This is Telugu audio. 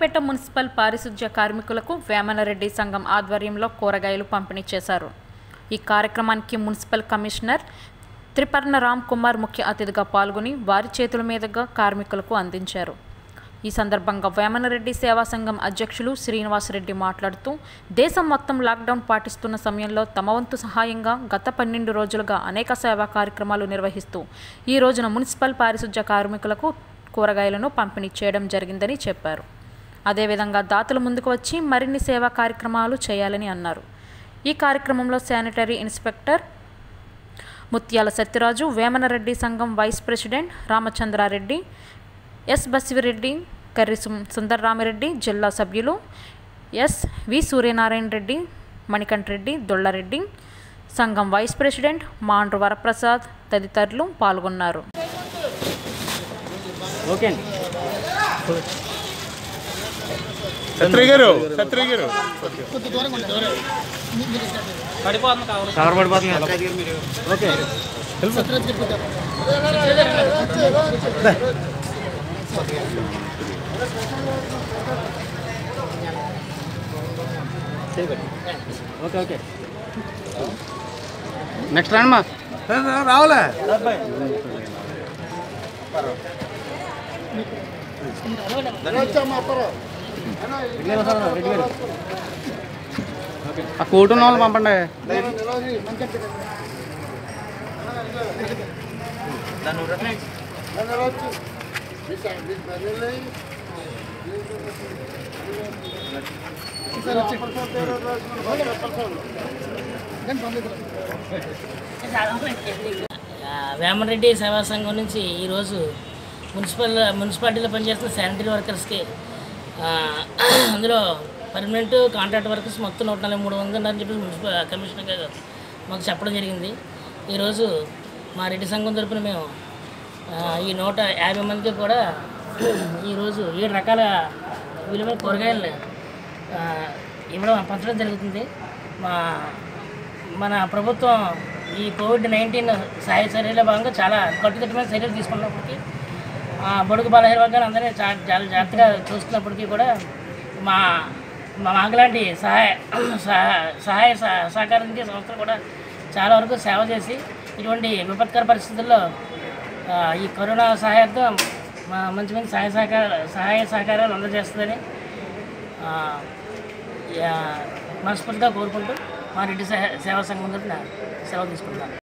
కొత్తపేట మున్సిపల్ పారిశుధ్య కార్మికులకు వేమనరెడ్డి సంఘం ఆధ్వర్యంలో కూరగాయలు పంపిణీ చేశారు. ఈ కార్యక్రమానికి మున్సిపల్ కమిషనర్ త్రిపర్ణ రామ్ కుమార్ ముఖ్య అతిథిగా పాల్గొని వారి చేతుల మీదుగా కార్మికులకు అందించారు. ఈ సందర్భంగా వేమనరెడ్డి సేవా సంఘం అధ్యక్షులు శ్రీనివాసరెడ్డి మాట్లాడుతూ దేశం మొత్తం లాక్డౌన్ పాటిస్తున్న సమయంలో తమ వంతు సహాయంగా గత పన్నెండు రోజులుగా అనేక సేవా కార్యక్రమాలు నిర్వహిస్తూ ఈ రోజున మున్సిపల్ పారిశుధ్య కార్మికులకు కూరగాయలను పంపిణీ చేయడం జరిగిందని చెప్పారు. అదేవిధంగా దాతలు ముందుకు వచ్చి మరిన్ని సేవా కార్యక్రమాలు చేయాలని అన్నారు. ఈ కార్యక్రమంలో శానిటరీ ఇన్స్పెక్టర్ ముత్యాల సత్యరాజు వేమనరెడ్డి సంఘం vice president Ramachandrareddy S Basivireddy Karri Sundarramireddy జిల్లా సభ్యులు ఎస్ వి సూర్యనారాయణ రెడ్డి మణికంఠ రెడ్డి దొళ్ళరెడ్డి సంఘం వైస్ ప్రెసిడెంట్ మాండ్రు వరప్రసాద్ తదితరులు పాల్గొన్నారు. ఓకే అండి క్షత్రియ గారు క్షత్రియ గారు కవర్ పడిపోతుంది కదా. ఓకే ఓకే ఓకే నెక్స్ట్ రానమ్మా రావాలా ఆ కోటు ఉన్న వాళ్ళు పంపండి. వేమరెడ్డి సేవా సంఘం నుంచి ఈరోజు మున్సిపల్ మున్సిపాలిటీలో పనిచేస్తున్న శానిటరీ వర్కర్స్కి అందులో పర్మనెంట్ కాంట్రాక్ట్ వర్కర్స్ మొత్తం నూట నలభై మూడు వందలు అని చెప్పి మున్సిపల్ కమిషనర్ గారు మాకు చెప్పడం జరిగింది. ఈరోజు మా రెడ్డి సంఘం తరపున మేము ఈ నూట యాభై మందికి కూడా ఈరోజు ఏడు రకాల విలువైన కూరగాయలు ఇవ్వడం పంచడం జరుగుతుంది. మా మన ప్రభుత్వం ఈ కోవిడ్ నైన్టీన్ సాయ చర్యల భాగంగా చాలా కట్టుదిట్టమైన చర్యలు తీసుకున్నప్పటికీ బడుగు బలహీన వర్గాలు అందరినీ చాలా జాగ్రత్తగా చూస్తున్నప్పటికీ కూడా మా మా మాకులాంటి సహాయ సహాయ సహ- సంస్థలు కూడా చాలా వరకు సేవ చేసి ఇటువంటి విపత్కర పరిస్థితుల్లో ఈ కరోనా సహాయంతో మా మంచి మంచి సహాయ సహకార సహాయ సహకారాలు అందజేస్తుందని మనస్ఫూర్తిగా కోరుకుంటూ మా రెడ్డి సే- సేవా సంఘం తరఫున సెలవు తీసుకుంటాను